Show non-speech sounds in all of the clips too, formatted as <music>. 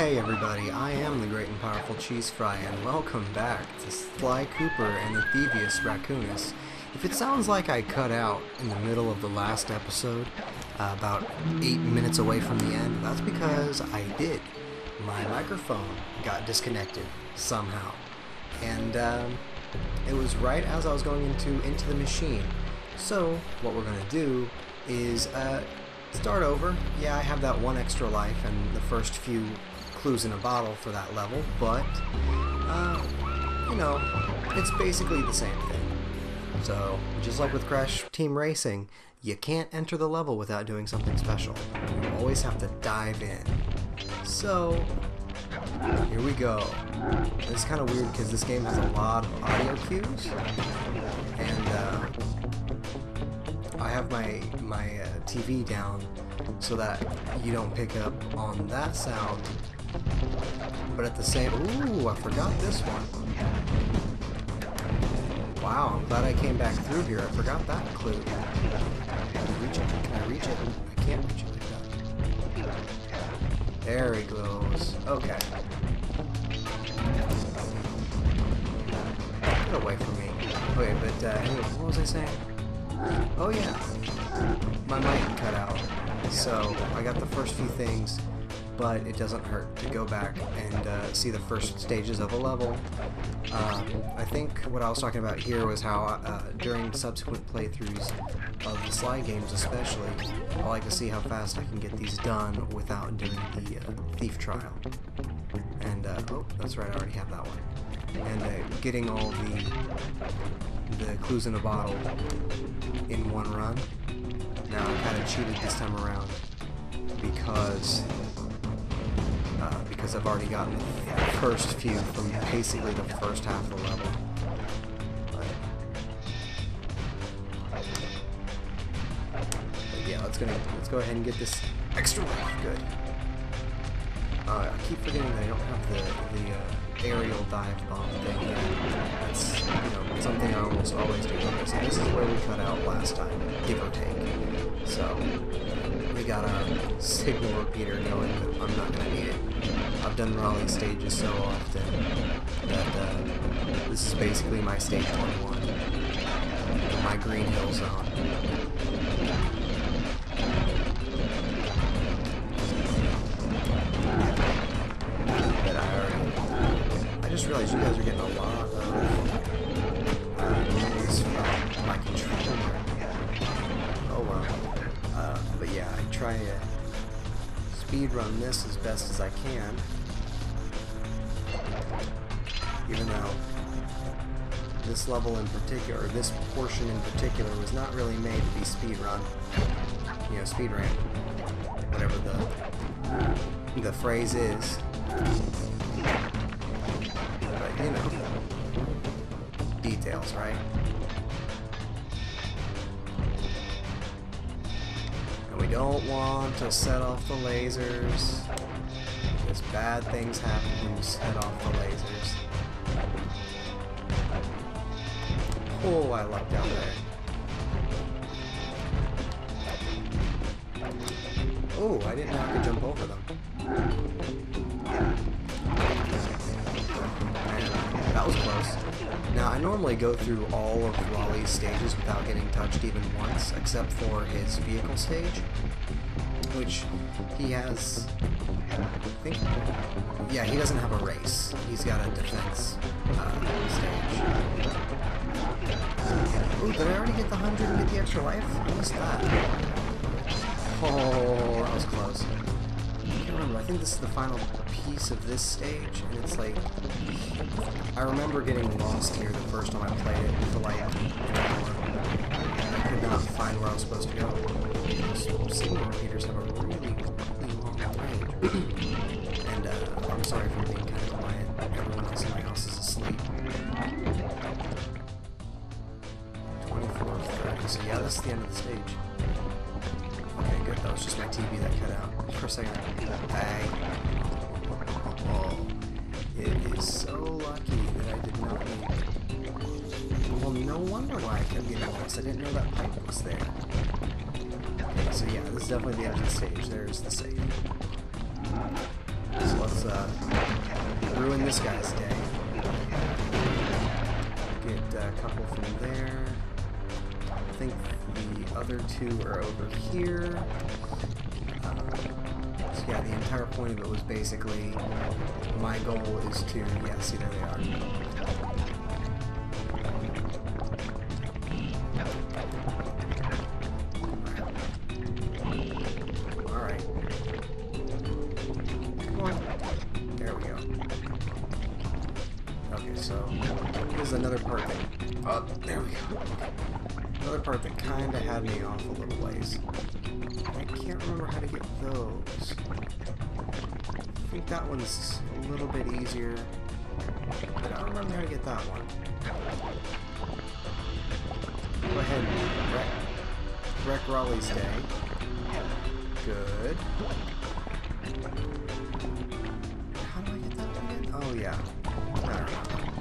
Hey everybody, I am the great and powerful Cheese Fry, and welcome back to Sly Cooper and the Thievius Raccoonus. If it sounds like I cut out in the middle of the last episode, uh, about eight minutes away from the end, that's because I did. My microphone got disconnected somehow, and um, it was right as I was going into into the machine. So what we're gonna do is uh, start over. Yeah, I have that one extra life and the first few clues in a bottle for that level, but, uh, you know, it's basically the same thing. So, just like with Crash Team Racing, you can't enter the level without doing something special. You always have to dive in. So, here we go. It's kind of weird because this game has a lot of audio cues, and uh, I have my my uh, TV down so that you don't pick up on that sound. But at the same, ooh, I forgot this one. Wow, I'm glad I came back through here. I forgot that clue. Can I reach it? Can I reach it? I can't reach it like that. There he goes. Okay. Get away from me. Okay, but uh, anyway, what was I saying? Oh yeah, my mic cut out, so I got the first few things, but it doesn't hurt to go back and uh, see the first stages of a level. Um, I think what I was talking about here was how uh, during subsequent playthroughs of the Sly games especially, I like to see how fast I can get these done without doing the uh, thief trial. And, uh, oh, that's right, I already have that one. And uh, getting all the the clues in a bottle in one run. Now I kind of cheated this time around because uh, because I've already gotten the first few from basically the first half of the level. But, but yeah, let's gonna let's go ahead and get this extra life. Good. Uh, I keep forgetting that I don't have the the uh, aerial dive bomb thing. That's you know something I almost always do. So this is where we cut out last time, give or take. So we got a signal repeater going, but I'm not gonna need it. I've done Raleigh stages so often that uh, this is basically my stage 21, my Green Hill zone. Best as I can. Even though this level in particular, this portion in particular, was not really made to be speedrun. You know, speed ran. Whatever the the phrase is. But you know, details, right? And we don't want to set off the lasers. Bad things happen when you set off the lasers. Oh, I lucked out there. Oh, I didn't I could jump over them. That was close. Now, I normally go through all of Raleigh's stages without getting touched even once, except for his vehicle stage, which he has, I think, yeah, he doesn't have a race. He's got a defense uh, stage. Ooh, did I already get the 100 and get the extra life? I that. Oh, that was close. I can't remember. I think this is the final piece of this stage, and it's like I remember getting lost here the first time I played it for like. I could not find where I was supposed to go. Repeaters have a no wonder why I kept getting lost. I didn't know that pipe was there. Okay, so yeah, this is definitely the end of the stage. There's the safe. So let's uh, ruin this guy's day. Get a couple from there. I think the other two are over here. Um, so yeah, the entire point of it was basically my goal is to, yeah, see there they are. Part that kind of had me off a little ways. I can't remember how to get those. I think that one's a little bit easier. I don't remember how to get that one. Go ahead and wreck, wreck Raleigh's day. Good. How do I get that one again? Oh yeah.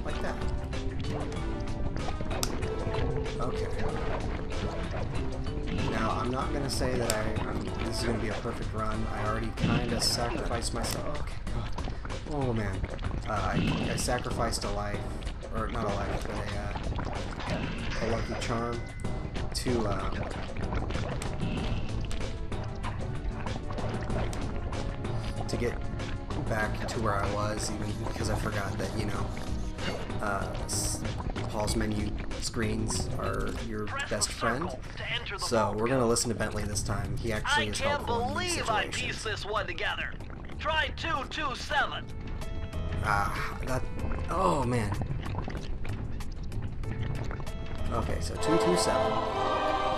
Like that. Okay. I'm not going to say that I, I'm, this is going to be a perfect run. I already kind of sacrificed myself. Okay, God. Oh, man. Uh, I, I sacrificed a life, or not a life, but a, uh, a lucky charm to, uh, to get back to where I was, even because I forgot that, you know, uh, Paul's menu screens are your best friend. So we're gonna listen to Bentley this time. He actually I is can't helpful in these believe I pieced this one together. Try 227. Ah, that. Oh man. Okay, so two two seven.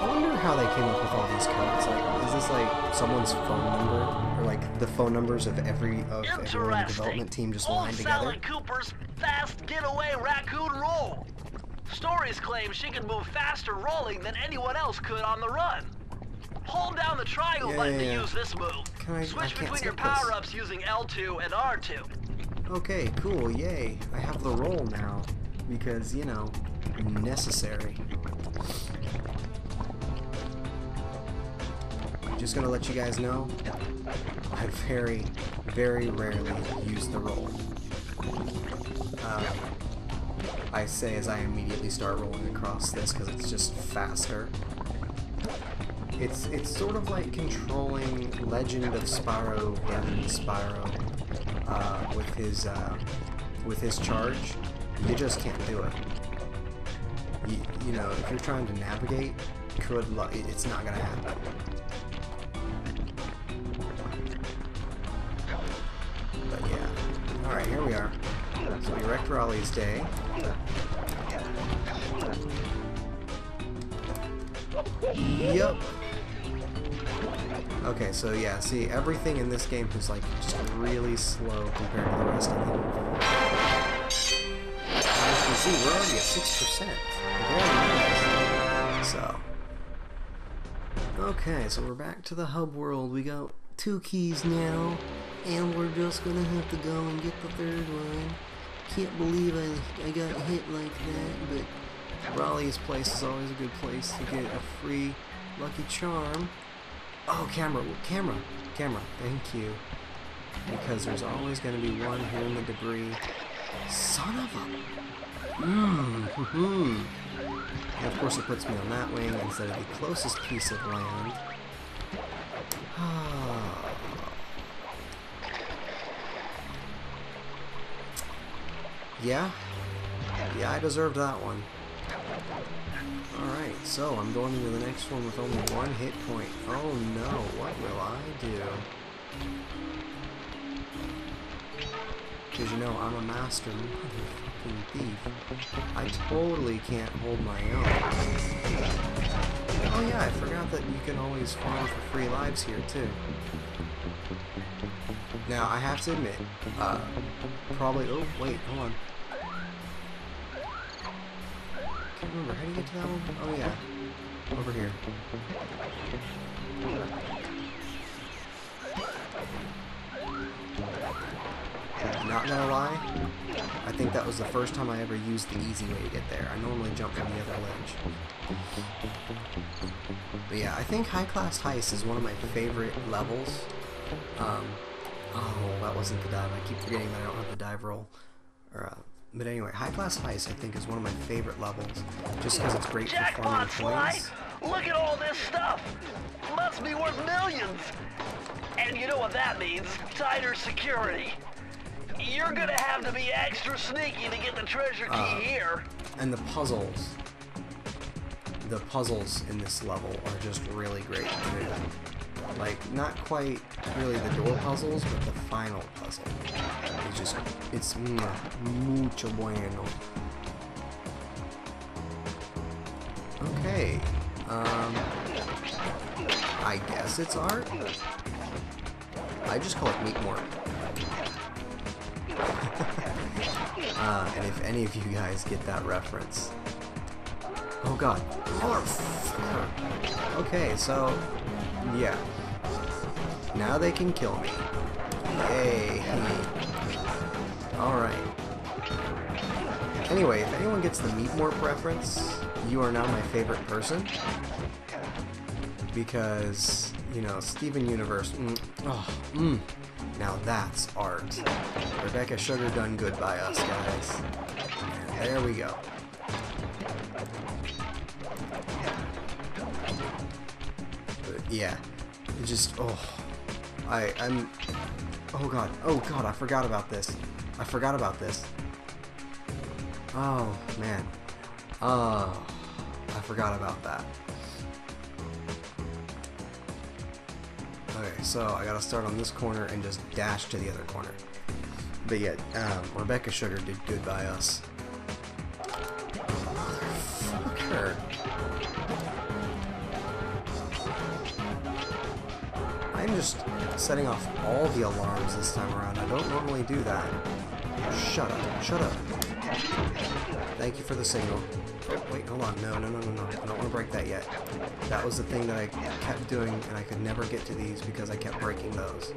I wonder how they came up with all these codes. Like, is this like someone's phone number, or like the phone numbers of every of everyone in the development team just Old lined together? Sally Cooper's fast getaway raccoon roll. Stories claim she can move faster rolling than anyone else could on the run. Hold down the triangle Yeah, button yeah, to use this move. Can I- I Switch can't between your power-ups using L2 and R2. Okay, cool, yay. I have the roll now. Because, you know, necessary. Just gonna let you guys know, I very, very rarely use the roll. Um, I say as I immediately start rolling across this because it's just faster. It's it's sort of like controlling Legend of Spyro Burning Spyro uh, with his uh, with his charge. You just can't do it. You, you know, if you're trying to navigate, it- It's not gonna happen. But yeah. All right, here we are. So we wrecked Raleigh's day. Yep. Okay, so yeah, see, everything in this game is like just really slow compared to the rest of them. As you can see, we're already at 6%. Very nice. So. Okay, so we're back to the hub world. We got two keys now, and we're just gonna have to go and get the third one. Can't believe I, I got hit like that, but Raleigh's place is always a good place to get a free lucky charm. Oh, camera, camera, camera, thank you. Because there's always going to be one here in the debris. Son of a... Mmm, hmm And of course it puts me on that wing instead of the closest piece of land. <sighs> yeah? Yeah, I deserved that one. Alright, so I'm going into the next one with only one hit point. Oh no, what will I do? Because you know, I'm a master motherfucking thief. I totally can't hold my own. Oh yeah, I forgot that you can always farm for free lives here too. Now, I have to admit, uh, probably, oh wait, hold on. Can't remember. How do you get to that one? Oh, yeah. Over here. Not gonna lie, I think that was the first time I ever used the easy way to get there. I normally jump from the other ledge. But yeah, I think High Class Heist is one of my favorite levels. Um, Oh, that wasn't the dive. I keep forgetting that I don't have the dive roll. Or, uh, but anyway, High Class Heist I think is one of my favorite levels, just because it's great for farming Jackpot, coins. Look at all this stuff! Must be worth millions! And you know what that means? Tighter security. You're gonna have to be extra sneaky to get the treasure key Uh. here. And the puzzles, the puzzles in this level are just really great. Like, not quite really the door puzzles, but the final puzzle. It's just, it's mucho bueno. Okay, um, I guess it's art? I just call it meat more. <laughs> uh, and if any of you guys get that reference, oh god, Motherfucker. Okay, so yeah, now they can kill me. Yay! All right. Anyway, if anyone gets the Meatmorp reference, you are now my favorite person. Because, you know, Steven Universe, mm, oh, mm, now that's art. Rebecca Sugar done good by us, guys. There we go. But yeah, it just, oh, I, I'm, oh god, oh god, I forgot about this. I forgot about this. Oh, man. Oh, I forgot about that. Okay, so I gotta start on this corner and just dash to the other corner. But yet, um, Rebecca Sugar did good by us. Setting off all the alarms this time around. I don't normally do that. Shut up. Shut up. Thank you for the signal. Wait, hold on. No, no, no, no, no. I don't want to break that yet. That was the thing that I kept doing, and I could never get to these because I kept breaking those.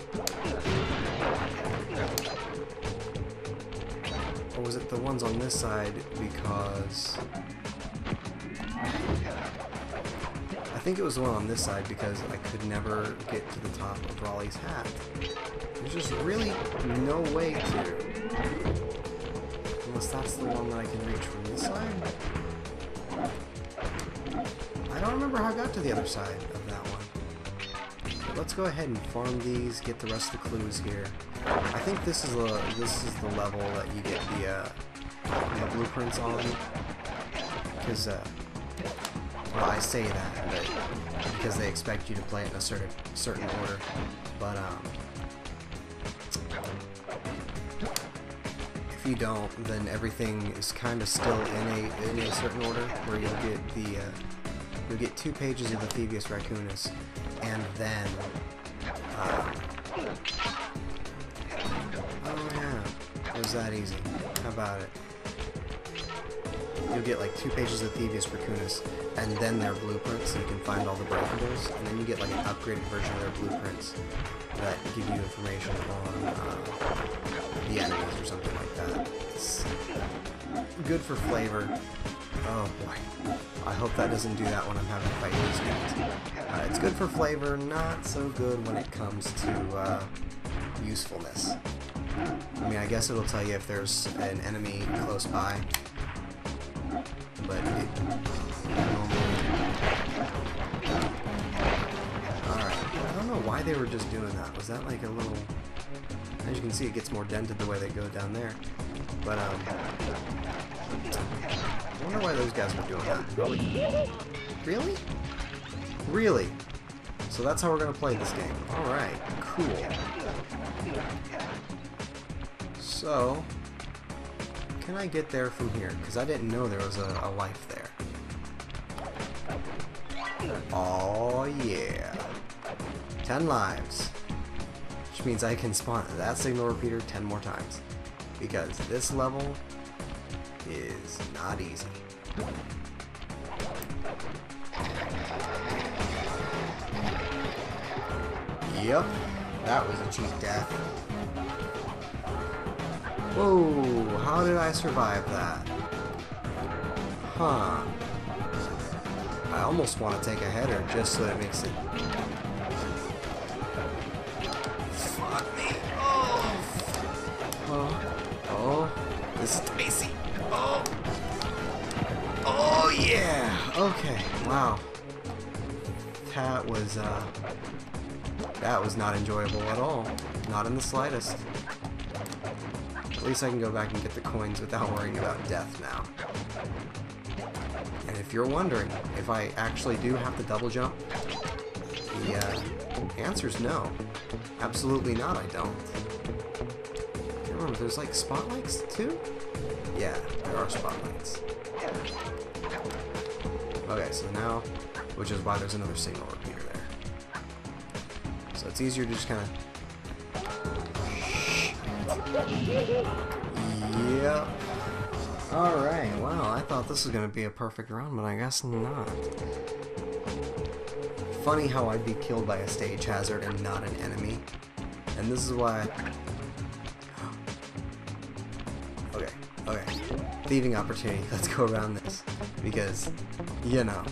Or was it the ones on this side because... I think it was the one on this side because I could never get to the top of Raleigh's hat. There's just really no way to. Unless that's the one that I can reach from this side. I don't remember how I got to the other side of that one. Let's go ahead and farm these, get the rest of the clues here. I think this is the this is the level that you get the uh, the blueprints on. Because uh, I say that, but because they expect you to play it in a certain certain order. But um, if you don't, then everything is kind of still in a in a certain order, where you'll get the uh, you'll get two pages of the Thievius Raccoonus, and then uh, oh yeah, it was that easy. How about it? You'll get like two pages of Thievius Raccoonus, and then their blueprints, so you can find all the breakables, and then you get like an upgraded version of their blueprints that give you information on uh, the enemies or something like that. It's good for flavor. Oh boy. I hope that doesn't do that when I'm having fight. Uh, it's good for flavor, not so good when it comes to uh, usefulness. I mean, I guess it'll tell you if there's an enemy close by, but it. Alright, I don't know why they were just doing that. Was that like a little... As you can see, it gets more dented the way they go down there. But, um... I wonder why those guys were doing that. Probably... Really? Really? So that's how we're gonna play this game. Alright, cool. So... Can I get there from here? Because I didn't know there was a, a life there. Oh yeah. 10 lives. Which means I can spawn that signal repeater 10 more times. Because this level is not easy. Yep, that was a cheap death. Whoa, how did I survive that? Huh. I almost want to take a header just so that it makes it... Fuck me. Oh. Oh. Oh. This is spicy. Oh. Oh, yeah. Okay. Wow. That was, uh... That was not enjoyable at all. Not in the slightest. At least I can go back and get the coins without worrying about death now. And if you're wondering if I actually do have to double jump, the uh, answer's no. Absolutely not, I don't. Remember, there's like spotlights too? Yeah, there are spotlights. Okay, so now, which is why there's another signal repeater there. So it's easier to just kind of... Yep. Alright, well, I thought this was going to be a perfect run, but I guess not. Funny how I'd be killed by a stage hazard and not an enemy. And this is why... <gasps> Okay, okay. Thieving opportunity. <laughs> Let's go around this. Because, you know.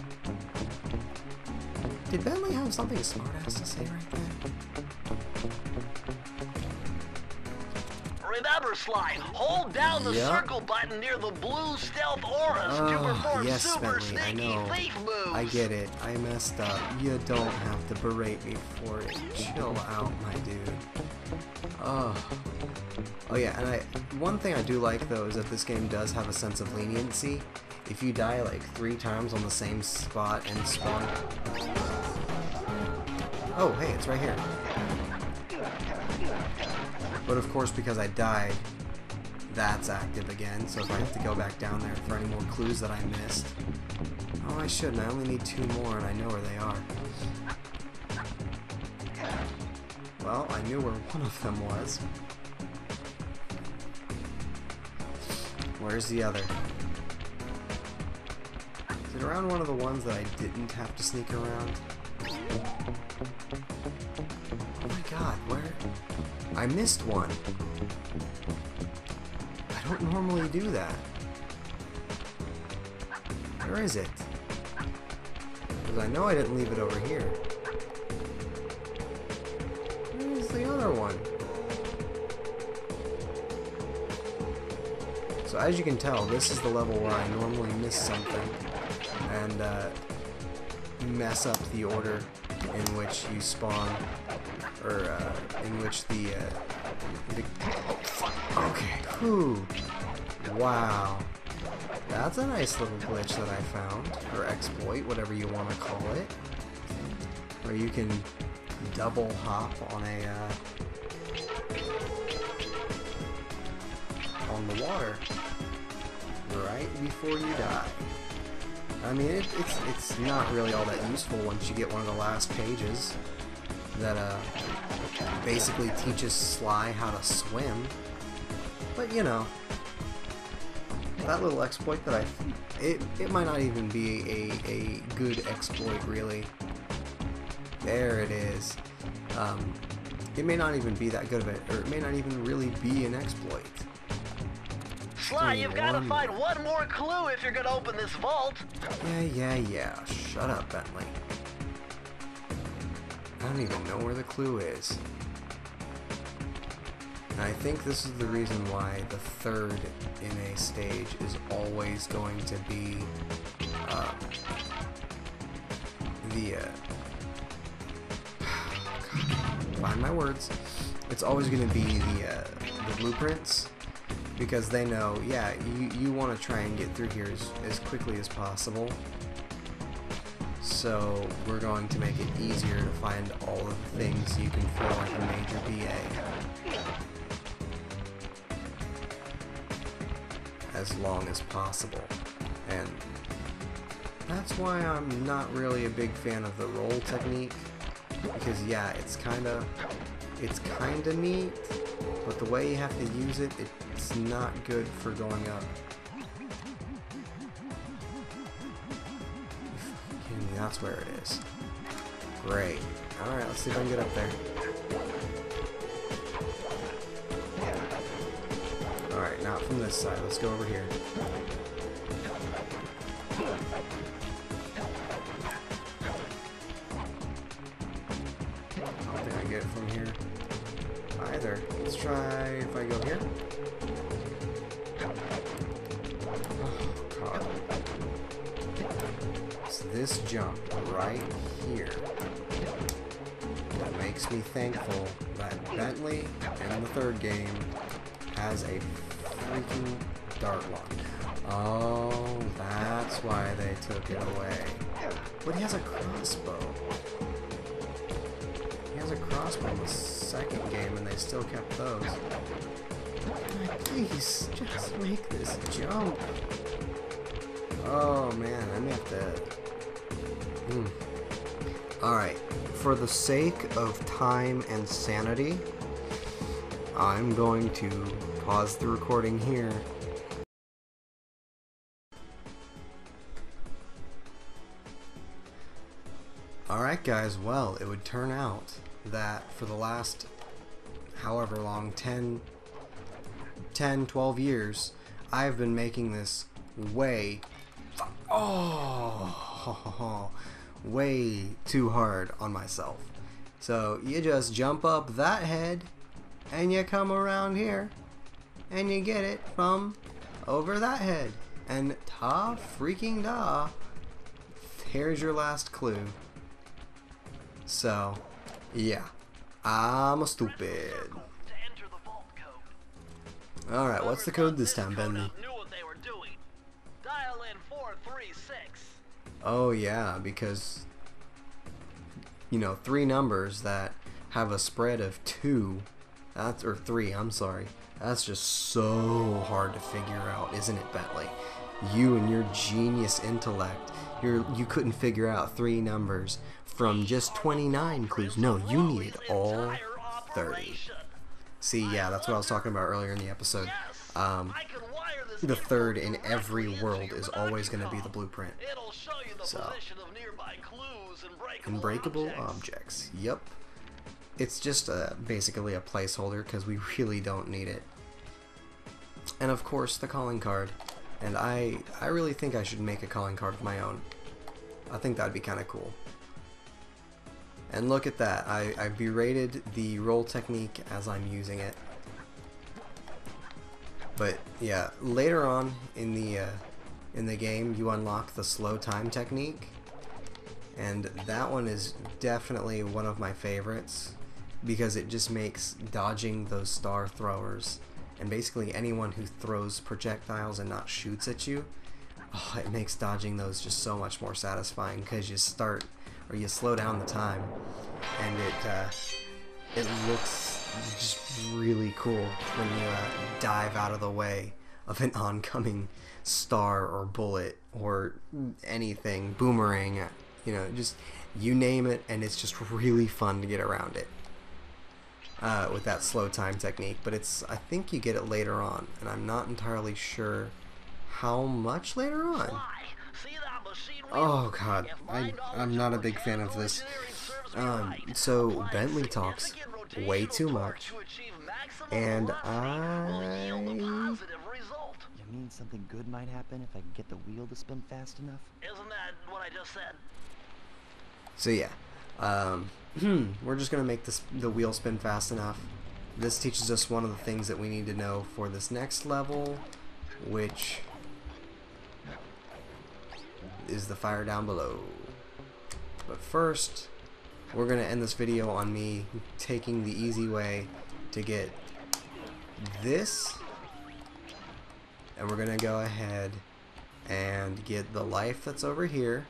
Did Bentley have something smartass to say right there? Remember, Sly, hold down the Yep. circle button near the blue stealth auras to Oh, perform yes, super Bentley, I know. thief moves. I get it. I messed up. You don't have to berate me for it. Chill out, my dude. Oh. Oh yeah, and I one thing I do like though is that this game does have a sense of leniency. If you die like three times on the same spot and spawn. Oh, hey, it's right here. But of course, because I died, that's active again. So if I have to go back down there for any more clues that I missed, oh, I shouldn't. I only need two more, and I know where they are. Well, I knew where one of them was. Where's the other? Is it around one of the ones that I didn't have to sneak around? Oh my god, where? I missed one. I don't normally do that. Where is it? Because I know I didn't leave it over here. Where's the other one? So as you can tell, this is the level where I normally miss something and uh, mess up the order in which you spawn, or uh, in which the, uh, the oh, fuck. okay, whew, wow, that's a nice little glitch that I found, or exploit, whatever you want to call it, where you can double hop on a, uh, on the water right before you die. I mean, it, it's it's not really all that useful once you get one of the last pages that uh, basically teaches Sly how to swim. But you know, that little exploit that I it it might not even be a a good exploit really. There it is. Um, it may not even be that good of it, or it may not even really be an exploit. Sly, you've got to find one more clue if you're going to open this vault. Yeah, yeah, yeah. Shut up, Bentley. Don't even know where the clue is. And I think this is the reason why the third in a stage is always going to be uh, the. Uh, <sighs> find my words. It's always going to be the uh, the blueprints because they know, yeah, you, you want to try and get through here as, as quickly as possible. So we're going to make it easier to find all of the things you can feel like a major BA. As long as possible. And that's why I'm not really a big fan of the roll technique. Because yeah, it's kinda it's kinda neat, but the way you have to use it, it's not good for going up. That's where it is. Great. Alright, let's see if I can get up there. Alright, not from this side. Let's go over here. I don't think I get it from here either. Let's try if I go here. Jump right here that makes me thankful that Bentley in the third game has a freaking dart lock. Oh, that's why they took it away. But he has a crossbow. He has a crossbow in the second game and they still kept those. Please, just make this jump. Oh man, I may have to... Hmm. Alright, for the sake of time and sanity, I'm going to pause the recording here. Alright guys, well, it would turn out that for the last however long, 10, 10 12 years, I've been making this way, oh, <laughs> way too hard on myself. So you just jump up that head and you come around here and you get it from over that head. And ta freaking da, here's your last clue. So, yeah, I'm a stupid. Alright, what's the code this time, Bentley? Oh yeah, because you know, three numbers that have a spread of two, that's or three, I'm sorry. That's just so hard to figure out, isn't it, Bentley? You and your genius intellect, you you couldn't figure out three numbers from just 29 clues. No, you needed all 30. See, yeah, that's what I was talking about earlier in the episode. Um, the third in every world is always going to be the blueprint. So, unbreakable objects. Yep. It's just a, basically a placeholder because we really don't need it. And of course, the calling card. And I, I really think I should make a calling card of my own. I think that'd be kind of cool. And look at that, I, I berated the roll technique as I'm using it. But yeah, later on in the uh, in the game, you unlock the slow time technique, and that one is definitely one of my favorites because it just makes dodging those star throwers and basically anyone who throws projectiles and not shoots at you, oh, it makes dodging those just so much more satisfying because you start or you slow down the time and it uh, it looks just really cool when you uh, dive out of the way of an <laughs> oncoming star or bullet or anything, boomerang, you know, just you name it, and it's just really fun to get around it uh, with that slow time technique. But it's, I think you get it later on, and I'm not entirely sure how much later on. Oh god, I, I'm not a big fan of this. Um, so Bentley talks way too much, and I... You mean something good might happen if I can get the wheel to spin fast enough? Isn't that what I just said? So yeah, um, <clears throat> we're just gonna make this the wheel spin fast enough. This teaches us one of the things that we need to know for this next level, which is the fire down below. But first, we're going to end this video on me taking the easy way to get this. And we're going to go ahead and get the life that's over here.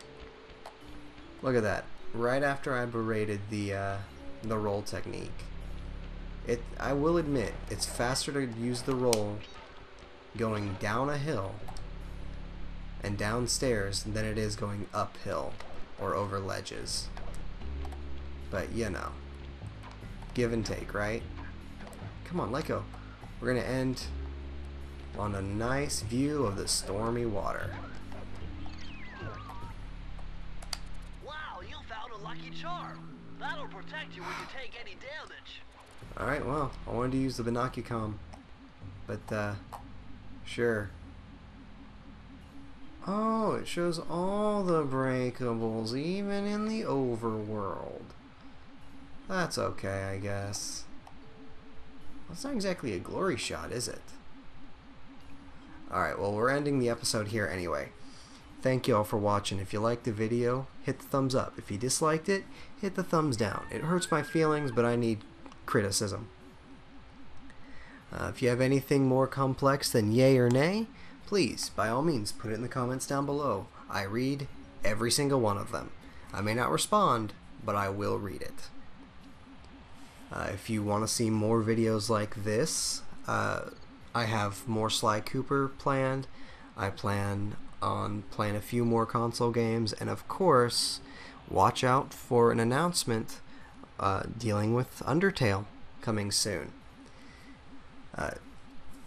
Look at that. Right after I berated the, uh, the roll technique. It, I will admit, it's faster to use the roll going down a hill and downstairs than it is going uphill or over ledges. But you know, give and take, right? Come on, let go. We're gonna end on a nice view of the stormy water. Wow, you found a lucky charm. That'll protect you when you take any damage. Alright, well, I wanted to use the Binocucom. But, uh, sure. Oh, it shows all the breakables, even in the overworld. That's okay, I guess. That's not exactly a glory shot, is it? Alright, well, we're ending the episode here anyway. thank you all for watching. If you liked the video, hit the thumbs up. If you disliked it, hit the thumbs down. It hurts my feelings, but I need criticism. Uh, if you have anything more complex than yay or nay, please, by all means, put it in the comments down below. I read every single one of them. I may not respond, but I will read it. Uh, if you want to see more videos like this, uh, I have more Sly Cooper planned. I plan on playing a few more console games, and of course, watch out for an announcement uh, dealing with Undertale coming soon. Uh,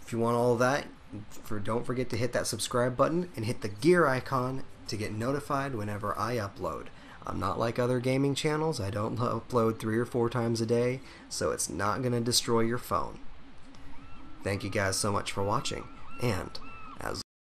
if you want all that, for don't forget to hit that subscribe button and hit the gear icon to get notified whenever I upload. I'm not like other gaming channels. I don't upload three or four times a day, so it's not going to destroy your phone. Thank you guys so much for watching, and